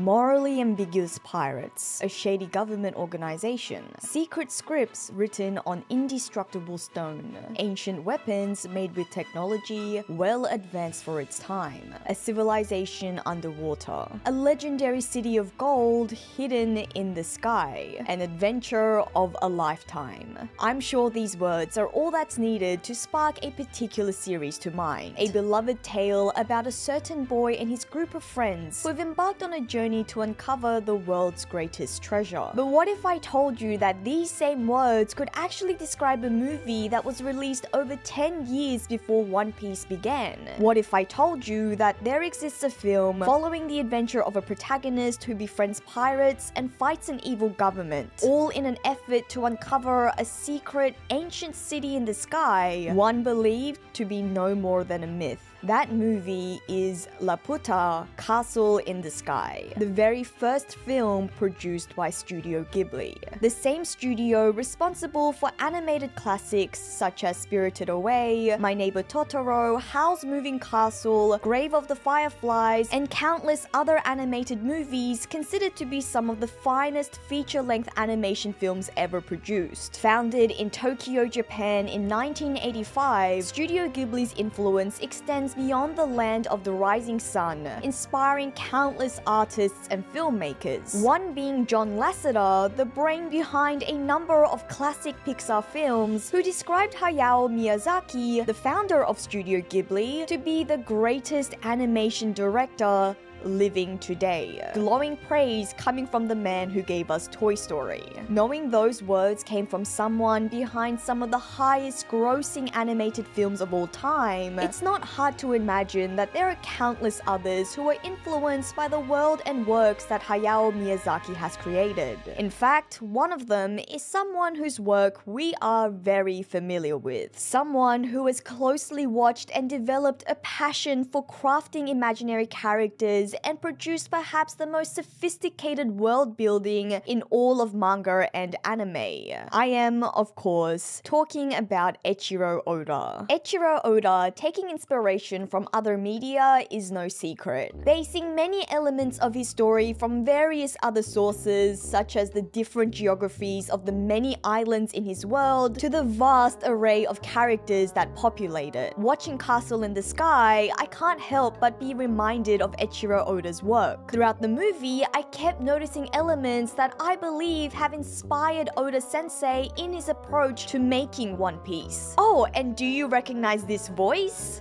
morally ambiguous pirates, a shady government organization, secret scripts written on indestructible stone, ancient weapons made with technology well advanced for its time, a civilization underwater, a legendary city of gold hidden in the sky, an adventure of a lifetime. I'm sure these words are all that's needed to spark a particular series to mind, a beloved tale about a certain boy and his group of friends who have embarked on a journey to uncover the world's greatest treasure. But what if I told you that these same words could actually describe a movie that was released over 10 years before One Piece began? What if I told you that there exists a film following the adventure of a protagonist who befriends pirates and fights an evil government, all in an effort to uncover a secret ancient city in the sky, one believed to be no more than a myth? That movie is Laputa Castle in the Sky, the very first film produced by Studio Ghibli. The same studio responsible for animated classics such as Spirited Away, My Neighbor Totoro, Howl's Moving Castle, Grave of the Fireflies, and countless other animated movies considered to be some of the finest feature length animation films ever produced. Founded in Tokyo, Japan in 1985, Studio Ghibli's influence extends beyond the land of the rising sun, inspiring countless artists and filmmakers. One being John Lasseter, the brain behind a number of classic Pixar films, who described Hayao Miyazaki, the founder of Studio Ghibli, to be the greatest animation director living today. Glowing praise coming from the man who gave us Toy Story. Knowing those words came from someone behind some of the highest grossing animated films of all time, it's not hard to imagine that there are countless others who are influenced by the world and works that Hayao Miyazaki has created. In fact, one of them is someone whose work we are very familiar with. Someone who has closely watched and developed a passion for crafting imaginary characters and produce perhaps the most sophisticated world building in all of manga and anime. I am, of course, talking about Eiichiro Oda. Eiichiro Oda, taking inspiration from other media, is no secret. Basing many elements of his story from various other sources, such as the different geographies of the many islands in his world, to the vast array of characters that populate it. Watching Castle in the Sky, I can't help but be reminded of Oda's work. Throughout the movie, I kept noticing elements that I believe have inspired Oda sensei in his approach to making One Piece. Oh, and do you recognize this voice?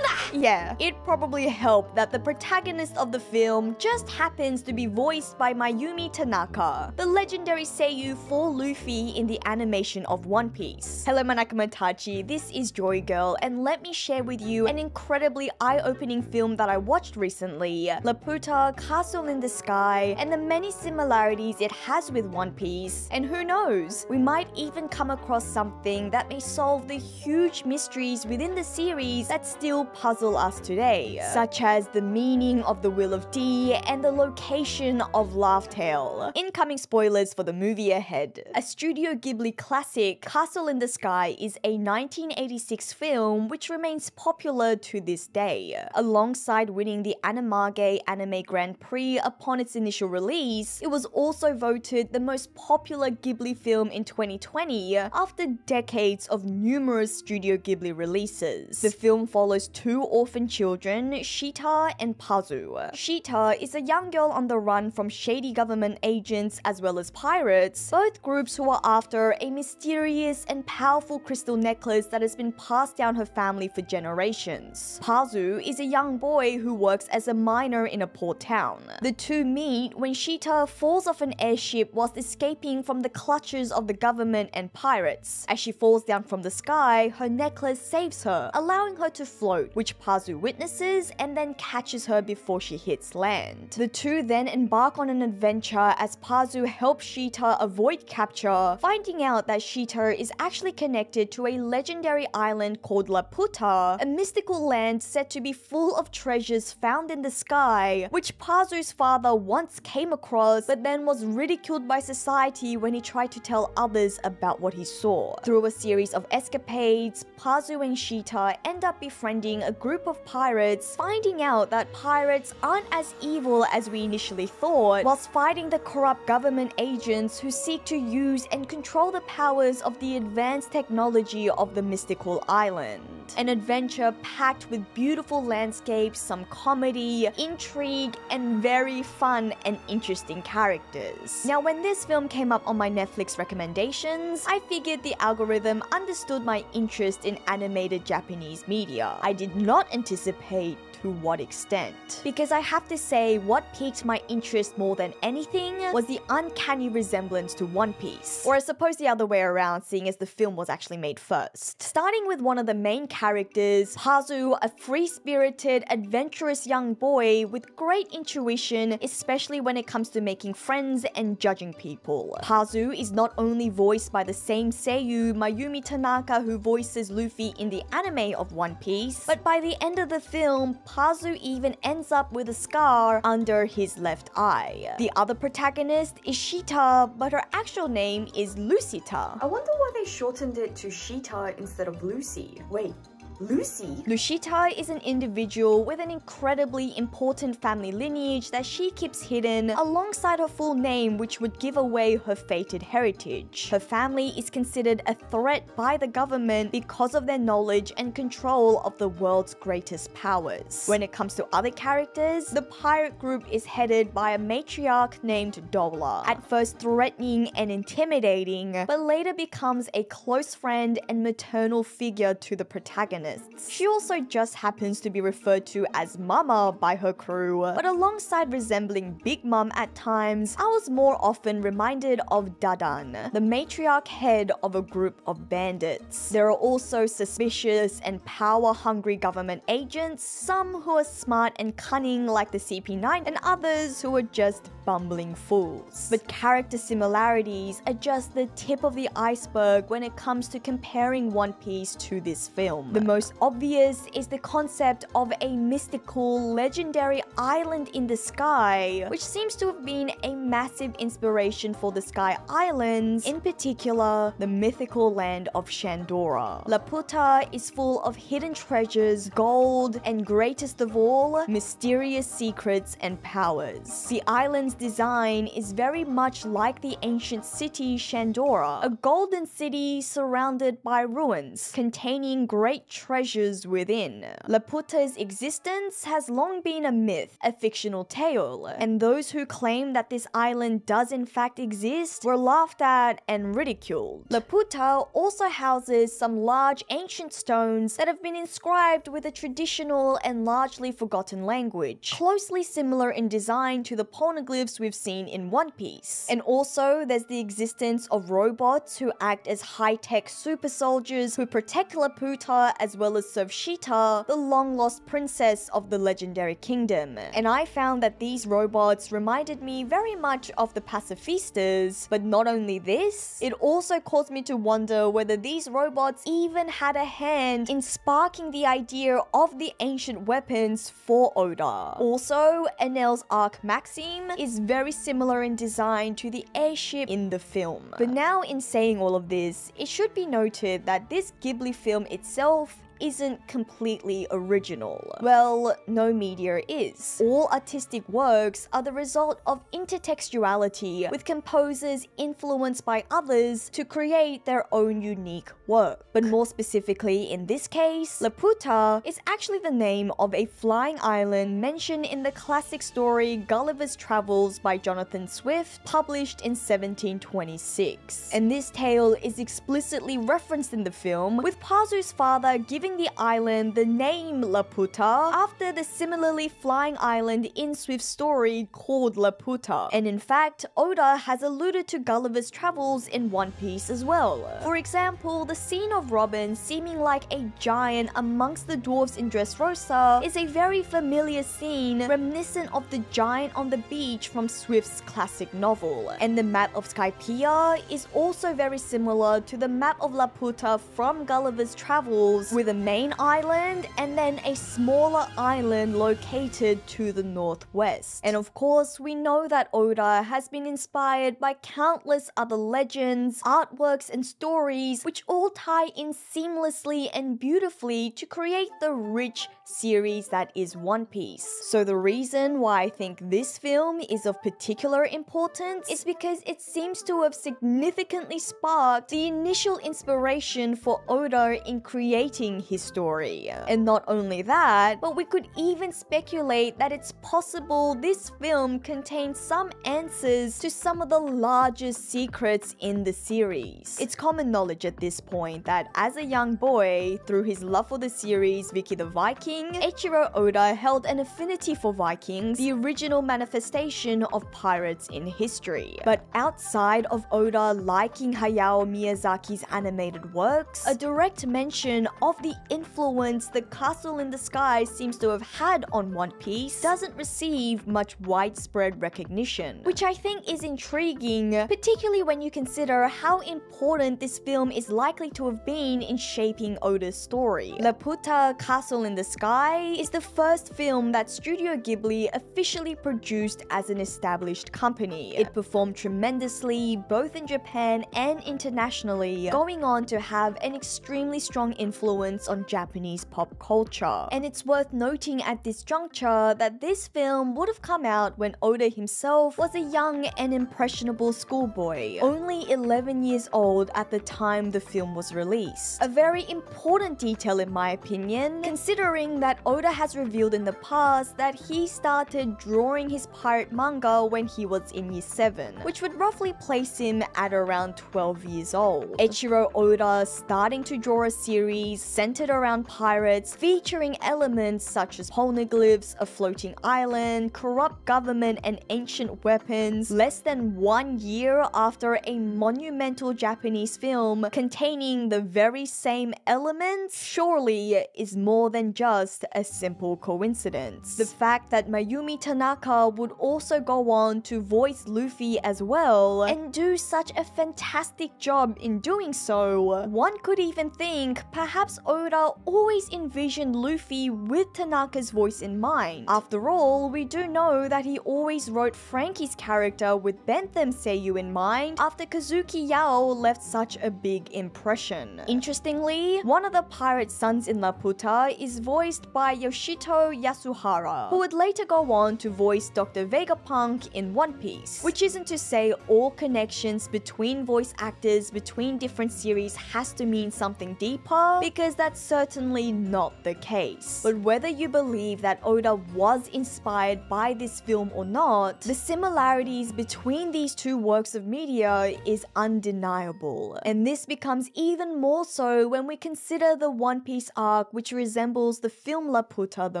Yeah, it probably helped that the protagonist of the film just happens to be voiced by Mayumi Tanaka, the legendary Seiyu for Luffy in the animation of One Piece. Hello Manaka Matachi, this is Joy Girl, and let me share with you an incredibly eye-opening film that I watched recently, Laputa Castle in the Sky, and the many similarities it has with One Piece. And who knows, we might even come across something that may solve the huge mysteries within the series that still puzzle us today, such as the meaning of the Will of D and the location of Laugh Tale. Incoming spoilers for the movie ahead. A Studio Ghibli classic, Castle in the Sky is a 1986 film which remains popular to this day. Alongside winning the Animage Anime Grand Prix upon its initial release, it was also voted the most popular Ghibli film in 2020 after decades of numerous Studio Ghibli releases. The film follows two orphan children, Sheeta and Pazu. Sheeta is a young girl on the run from shady government agents as well as pirates, both groups who are after a mysterious and powerful crystal necklace that has been passed down her family for generations. Pazu is a young boy who works as a miner in a port town. The two meet when Sheeta falls off an airship whilst escaping from the clutches of the government and pirates. As she falls down from the sky, her necklace saves her, allowing her to float, which Pazu witnesses and then catches her before she hits land. The two then embark on an adventure as Pazu helps Sheeta avoid capture, finding out that Sheeta is actually connected to a legendary island called Laputa, a mystical land said to be full of treasures found in the sky, which Pazu's father once came across but then was ridiculed by society when he tried to tell others about what he saw. Through a series of escapades, Pazu and Sheeta end up befriending a group group of pirates finding out that pirates aren't as evil as we initially thought, whilst fighting the corrupt government agents who seek to use and control the powers of the advanced technology of the mystical island. An adventure packed with beautiful landscapes, some comedy, intrigue, and very fun and interesting characters. Now, when this film came up on my Netflix recommendations, I figured the algorithm understood my interest in animated Japanese media. I did not anticipate to what extent. Because I have to say, what piqued my interest more than anything was the uncanny resemblance to One Piece. Or I suppose the other way around, seeing as the film was actually made first. Starting with one of the main characters, Pazu, a free spirited, adventurous young boy with great intuition, especially when it comes to making friends and judging people. Pazu is not only voiced by the same Seiyu Mayumi Tanaka who voices Luffy in the anime of One Piece, but by the end of the film, Pazu even ends up with a scar under his left eye. The other protagonist is Sheeta, but her actual name is Lucita. I wonder why they shortened it to Sheeta instead of Lucy. Wait, Lucy? Lucita is an individual with an incredibly important family lineage that she keeps hidden alongside her full name, which would give away her fated heritage. Her family is considered a threat by the government because of their knowledge and control of the world's greatest powers. When it comes to other characters, the pirate group is headed by a matriarch named Dola, at first threatening and intimidating, but later becomes a close friend and maternal figure to the protagonist. She also just happens to be referred to as Mama by her crew, but alongside resembling Big Mom at times, I was more often reminded of Dadan, the matriarch head of a group of bandits. There are also suspicious and power-hungry government agents, some who are smart and cunning like the CP9, and others who are just bumbling fools. But character similarities are just the tip of the iceberg when it comes to comparing One Piece to this film. The most obvious is the concept of a mystical, legendary island in the sky, which seems to have been a massive inspiration for the Sky Islands, in particular, the mythical land of Shandora. Laputa is full of hidden treasures, gold, and greatest of all, mysterious secrets and powers. The island's design is very much like the ancient city Shandora, a golden city surrounded by ruins, containing great treasures within. Laputa's existence has long been a myth, a fictional tale, and those who claim that this island does in fact exist were laughed at and ridiculed. Laputa also houses some large ancient stones that have been inscribed with a traditional and largely forgotten language, closely similar in design to the poneglyphs we've seen in One Piece. And also, there's the existence of robots who act as high-tech super soldiers who protect Laputa as well as serve Sheeta, the long-lost princess of the legendary kingdom. And I found that these robots reminded me very much of the pacifistas, but not only this, it also caused me to wonder whether these robots even had a hand in sparking the idea of the ancient weapons for Oda. Also, Enel's Ark Maxim is very similar in design to the airship in the film. But now in saying all of this, it should be noted that this Ghibli film itself isn't completely original. Well, no media is. All artistic works are the result of intertextuality, with composers influenced by others to create their own unique work. But more specifically, in this case, Laputa is actually the name of a flying island mentioned in the classic story Gulliver's Travels by Jonathan Swift, published in 1726. And this tale is explicitly referenced in the film, with Pazu's father giving the island the name Laputa after the similarly flying island in Swift's story called Laputa. And in fact, Oda has alluded to Gulliver's Travels in One Piece as well. For example, the scene of Robin seeming like a giant amongst the dwarves in Dressrosa is a very familiar scene reminiscent of the giant on the beach from Swift's classic novel. And the map of Skypiea is also very similar to the map of Laputa from Gulliver's Travels with a main island and then a smaller island located to the northwest. And of course, we know that Oda has been inspired by countless other legends, artworks, and stories which all tie in seamlessly and beautifully to create the rich series that is One Piece. So the reason why I think this film is of particular importance is because it seems to have significantly sparked the initial inspiration for Oda in creating his story. And not only that, but we could even speculate that it's possible this film contains some answers to some of the largest secrets in the series. It's common knowledge at this point that as a young boy, through his love for the series Vicky the Viking, Eiichiro Oda held an affinity for Vikings, the original manifestation of pirates in history. But outside of Oda liking Hayao Miyazaki's animated works, a direct mention of the influence the Castle in the Sky seems to have had on One Piece doesn't receive much widespread recognition, which I think is intriguing, particularly when you consider how important this film is likely to have been in shaping Oda's story. Laputa Castle in the Sky is the first film that Studio Ghibli officially produced as an established company. It performed tremendously both in Japan and internationally, going on to have an extremely strong influence on Japanese pop culture. And it's worth noting at this juncture that this film would have come out when Oda himself was a young and impressionable schoolboy, only 11 years old at the time the film was released. A very important detail in my opinion, considering that Oda has revealed in the past that he started drawing his pirate manga when he was in year 7, which would roughly place him at around 12 years old. Eiichiro Oda starting to draw a series centered around pirates, featuring elements such as poneglyphs, a floating island, corrupt government, and ancient weapons, less than one year after a monumental Japanese film containing the very same elements, surely is more than just a simple coincidence. The fact that Mayumi Tanaka would also go on to voice Luffy as well, and do such a fantastic job in doing so, one could even think perhaps Oda always envisioned Luffy with Tanaka's voice in mind. After all, we do know that he always wrote Franky's character with Bentham Seiyu in mind after Kazuki Yao left such a big impression. Interestingly, one of the pirate sons in Laputa is voiced by Yoshito Yasuhara, who would later go on to voice Dr. Vegapunk in One Piece, which isn't to say all connections between voice actors between different series has to mean something deeper, because that's certainly not the case. But whether you believe that Oda was inspired by this film or not, the similarities between these two works of media is undeniable. And this becomes even more so when we consider the One Piece arc which resembles the film Laputa the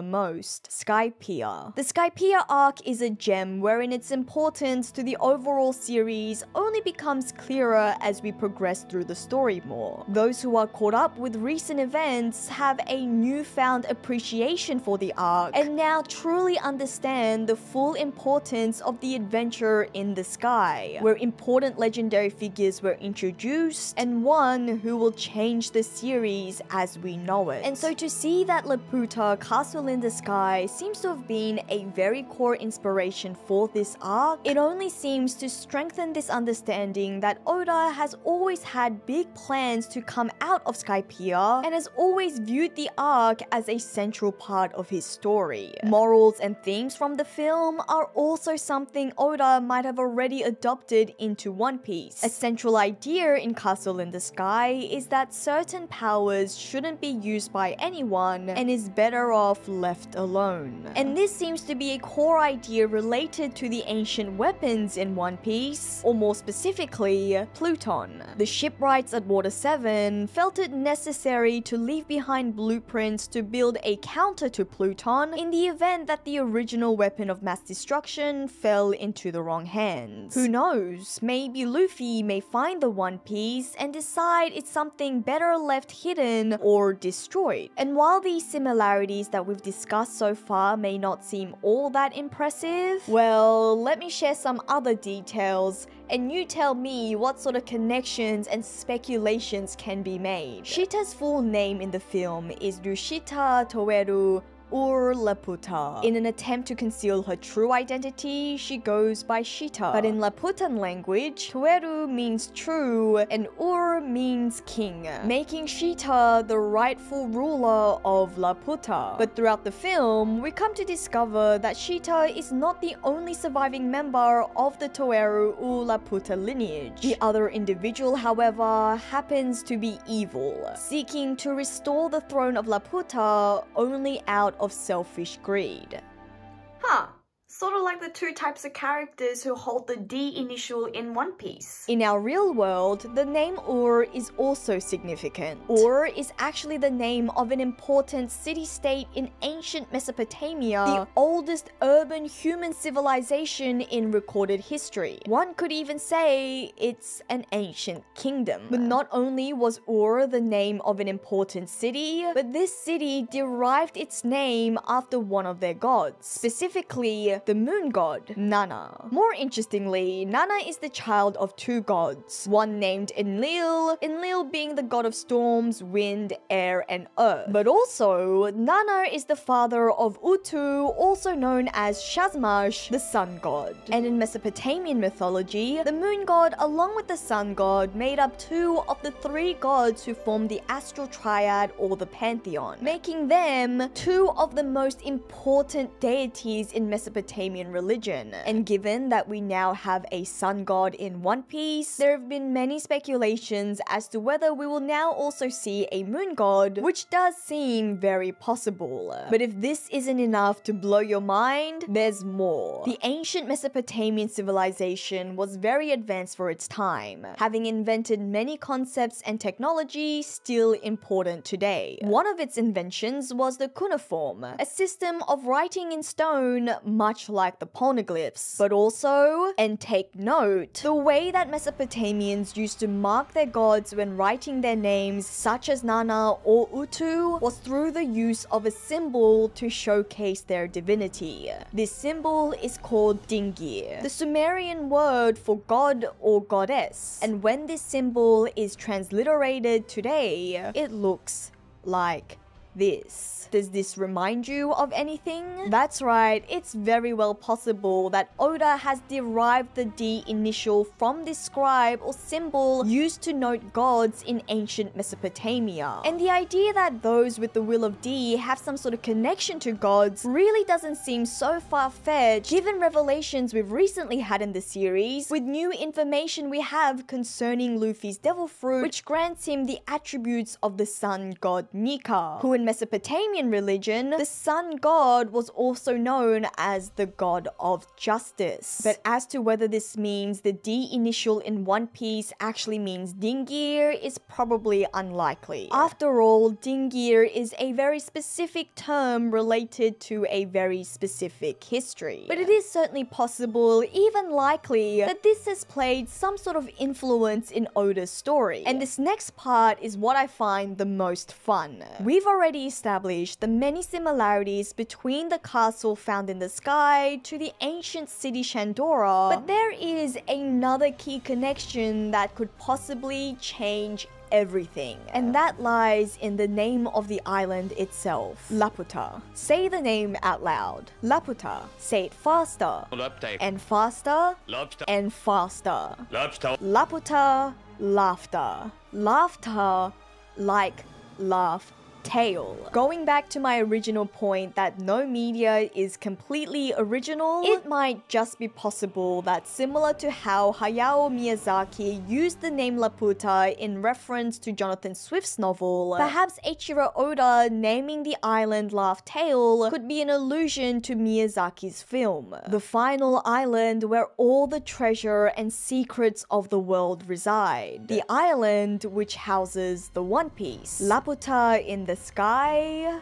most, Skypiea. The Skypiea arc is a gem wherein its importance to the overall series only becomes clearer as we progress through the story more. Those who are caught up with recent events have a newfound appreciation for the arc and now truly understand the full importance of the adventure in the sky, where important legendary figures were introduced and one who will change the series as we know it. And so to see that Laputa Castle in the Sky seems to have been a very core inspiration for this arc, it only seems to strengthen this understanding that Oda has always had big plans to come out of Skypiea and has always viewed the arc as a central part of his story. Morals and themes from the film are also something Oda might have already adopted into One Piece. A central idea in Castle in the Sky is that certain powers shouldn't be used by anyone and is better off left alone. And this seems to be a core idea related to the ancient weapons in One Piece, or more specifically, Pluton. The shipwrights at Water 7 felt it necessary to leave behind blueprints to build a counter to Pluton in the event that the original weapon of mass destruction fell into the wrong hands. Who knows, maybe Luffy may find the One Piece and decide it's something better left hidden or destroyed. And while these similarities that we've discussed so far may not seem all that impressive, well, let me share some other details and you tell me what sort of connections and speculations can be made. Sheeta's full name in the film is Rushita Toeru Ur Laputa. In an attempt to conceal her true identity, she goes by Sheeta. But in Laputan language, Tueru means true and Ur means king, making Sheeta the rightful ruler of Laputa. But throughout the film, we come to discover that Sheeta is not the only surviving member of the Toeru Ur Laputa lineage. The other individual, however, happens to be evil, seeking to restore the throne of Laputa only out of selfish greed. Huh. Sort of like the two types of characters who hold the D initial in One Piece. In our real world, the name Ur is also significant. Ur is actually the name of an important city-state in ancient Mesopotamia, the oldest urban human civilization in recorded history. One could even say it's an ancient kingdom. But not only was Ur the name of an important city, but this city derived its name after one of their gods, specifically the moon god, Nanna. More interestingly, Nanna is the child of two gods, one named Enlil, Enlil being the god of storms, wind, air, and earth. But also, Nanna is the father of Utu, also known as Shamash, the sun god. And in Mesopotamian mythology, the moon god along with the sun god made up two of the three gods who formed the astral triad or the pantheon, making them two of the most important deities in Mesopotamian religion. And given that we now have a sun god in One Piece, there have been many speculations as to whether we will now also see a moon god, which does seem very possible. But if this isn't enough to blow your mind, there's more. The ancient Mesopotamian civilization was very advanced for its time, having invented many concepts and technology still important today. One of its inventions was the cuneiform, a system of writing in stone much like the poneglyphs. But also, and take note, the way that Mesopotamians used to mark their gods when writing their names, such as Nanna or Utu, was through the use of a symbol to showcase their divinity. This symbol is called Dingir, the Sumerian word for god or goddess. And when this symbol is transliterated today, it looks like this. Does this remind you of anything? That's right, it's very well possible that Oda has derived the D initial from this scribe or symbol used to note gods in ancient Mesopotamia. And the idea that those with the will of D have some sort of connection to gods really doesn't seem so far-fetched given revelations we've recently had in the series with new information we have concerning Luffy's devil fruit which grants him the attributes of the sun god Nika, who in Mesopotamian religion, the sun god was also known as the god of justice. But as to whether this means the D initial in One Piece actually means Dingir is probably unlikely. After all, Dingir is a very specific term related to a very specific history. But it is certainly possible, even likely, that this has played some sort of influence in Oda's story. And this next part is what I find the most fun. We've already established the many similarities between the castle found in the sky to the ancient city Shandora, but there is another key connection that could possibly change everything. And that lies in the name of the island itself, Laputa. Say the name out loud. Laputa. Say it faster. And faster. Lobster. And faster. Lobster. Laputa, laughter. Laughter like laugh tail. Going back to my original point that no media is completely original, it might just be possible that similar to how Hayao Miyazaki used the name Laputa in reference to Jonathan Swift's novel, perhaps Eiichiro Oda naming the island Laugh Tale could be an allusion to Miyazaki's film, the final island where all the treasure and secrets of the world reside. The island which houses the One Piece. Laputa in the sky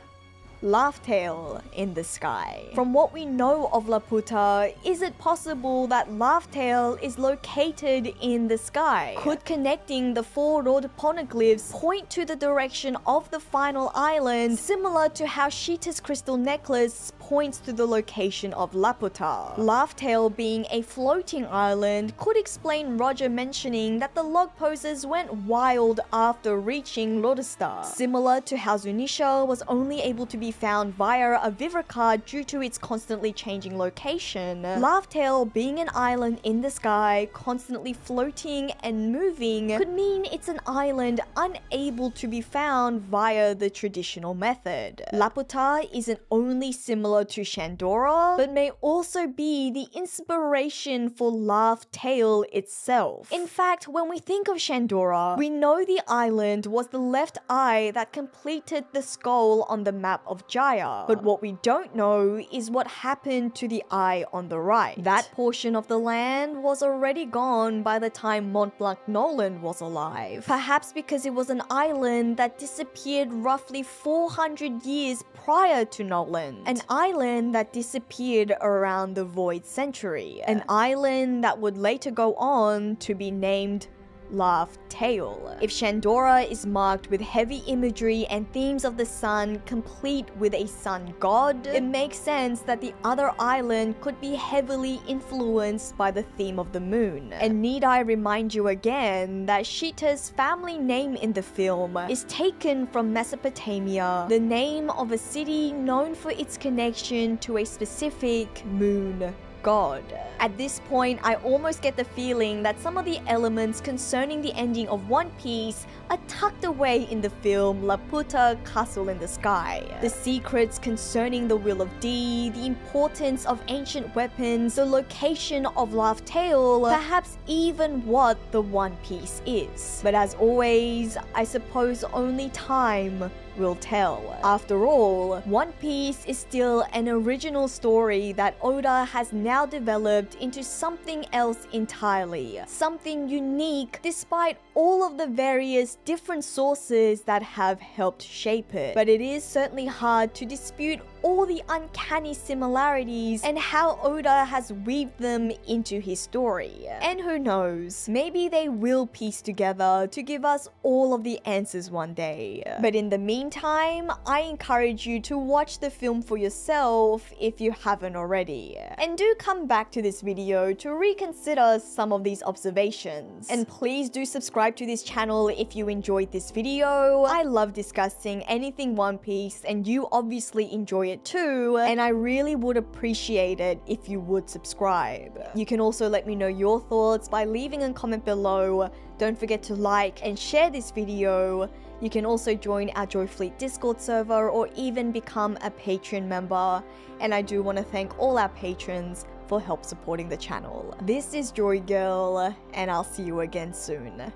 Laugh-Tale in the sky. From what we know of Laputa, is it possible that Laugh-Tale is located in the sky? Could connecting the four road poneglyphs point to the direction of the final island, similar to how Sheeta's crystal necklace points to the location of Laputa. Laugh-Tale being a floating island could explain Roger mentioning that the log posers went wild after reaching Lodestar, similar to how Zunisha was only able to be found via a Vivre card due to its constantly changing location. Laugh-Tale being an island in the sky, constantly floating and moving, could mean it's an island unable to be found via the traditional method. Laputa isn't only similar to Shandora, but may also be the inspiration for Laugh Tale itself. In fact, when we think of Shandora, we know the island was the left eye that completed the skull on the map of Jaya. But what we don't know is what happened to the eye on the right. That portion of the land was already gone by the time Mont Blanc Nolan was alive. Perhaps because it was an island that disappeared roughly 400 years prior to Nolan. An island that disappeared around the Void Century. An island that would later go on to be named Laugh Tale. If Shandora is marked with heavy imagery and themes of the sun, complete with a sun god, it makes sense that the other island could be heavily influenced by the theme of the moon. And need I remind you again that Sheeta's family name in the film is taken from Mesopotamia, the name of a city known for its connection to a specific moon god. At this point, I almost get the feeling that some of the elements concerning the ending of One Piece are tucked away in the film Laputa Castle in the Sky. The secrets concerning the Will of D, the importance of ancient weapons, the location of Laugh Tale, perhaps even what the One Piece is. But as always, I suppose only time will tell. After all, One Piece is still an original story that Oda has now developed into something else entirely. Something unique despite all of the various different sources that have helped shape it. But it is certainly hard to dispute all the uncanny similarities and how Oda has weaved them into his story. And who knows, maybe they will piece together to give us all of the answers one day. But in the meantime, I encourage you to watch the film for yourself if you haven't already. And do come back to this video to reconsider some of these observations. And please do subscribe to this channel if you enjoyed this video. I love discussing anything One Piece and you obviously enjoy it too, and I really would appreciate it if you would subscribe. You can also let me know your thoughts by leaving a comment below. Don't forget to like and share this video. You can also join our Joyfleet Discord server or even become a Patreon member. And I do want to thank all our patrons for help supporting the channel. This is Joy Girl, and I'll see you again soon.